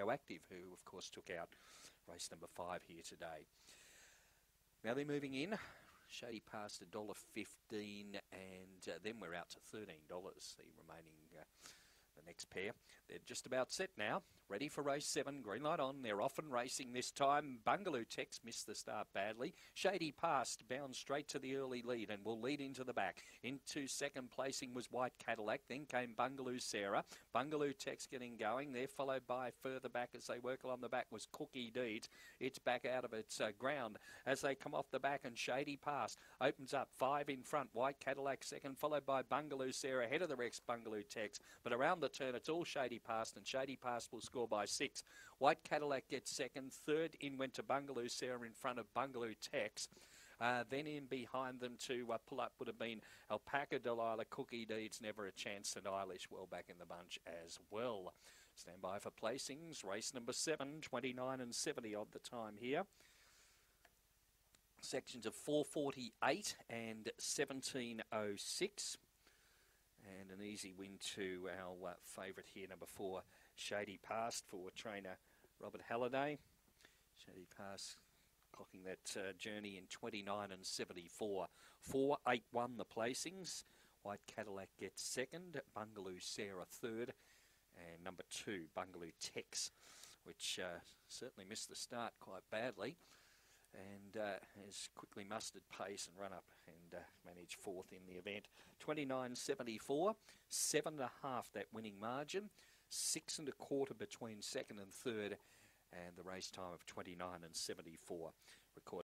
Active, who of course took out race number five here today. Now they're moving in. Shady Pass a dollar fifteen, and uh, then we're out to thirteen dollars. The remaining, uh, the next pair. They're just about set now. Ready for race seven. Green light on. They're off and racing this time. Bungaloo Tex missed the start badly. Shady Pass, bound straight to the early lead and will lead into the back. Into second placing was White Cadillac. Then came Bungaloo Sarah. Bungaloo Tex getting going. They're followed by further back as they work along the back was Cookie Deeds. It's back out of its uh, ground as they come off the back and Shady Pass opens up five in front. White Cadillac second, followed by Bungaloo Sarah ahead of the Rex Bungaloo Tex. But around the turn, it's all Shady Pass and Shady Pass will by six. White Cadillac gets second. Third in went to Bungaloo Sarah in front of Bungaloo Tex. Uh, then in behind them to uh, pull up would have been Alpaca Delilah, Cookie Deeds, Never a Chance, and Eilish well back in the bunch as well. Stand by for placings. Race number seven, 29 and 70 odd the time here. Sections of 448 and 1706. And an easy win to our uh, favourite here, number four, Shady Pass for trainer Robert Halliday. Shady Pass clocking that uh, journey in 29 and 74. 481 the placings. White Cadillac gets second. Bungaloo Sarah third. And number two, Bungaloo Tex, which uh, certainly missed the start quite badly and uh, has quickly mustered pace and run up and uh, managed fourth in the event. 29.74, seven and a half that winning margin, six and a quarter between second and third, and the race time of 29 and 74. Record